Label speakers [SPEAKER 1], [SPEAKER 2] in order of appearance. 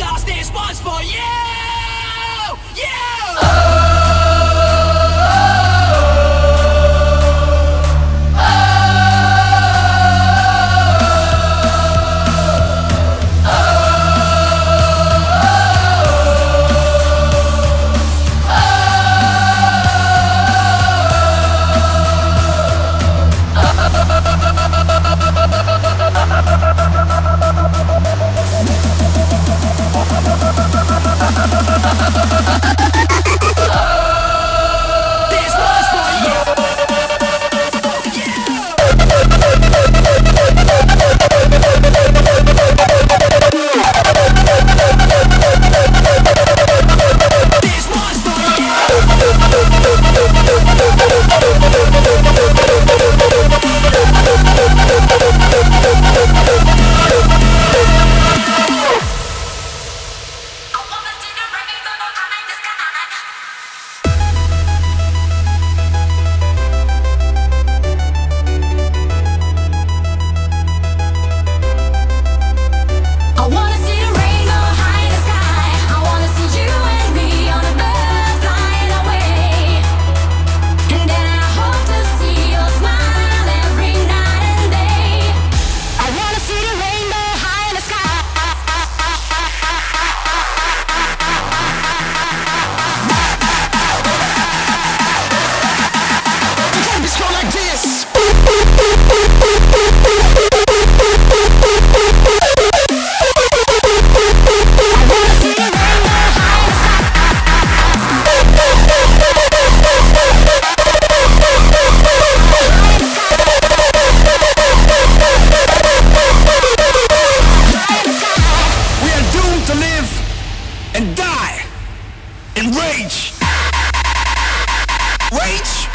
[SPEAKER 1] lost this was for you! You!
[SPEAKER 2] to
[SPEAKER 3] live and die in rage. Rage?